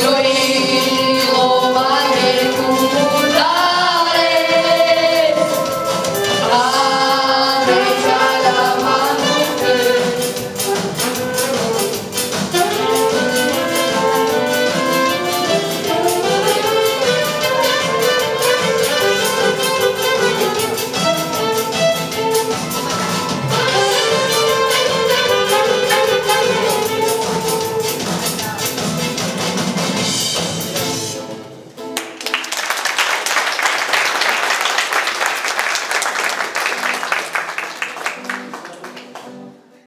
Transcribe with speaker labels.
Speaker 1: gloria.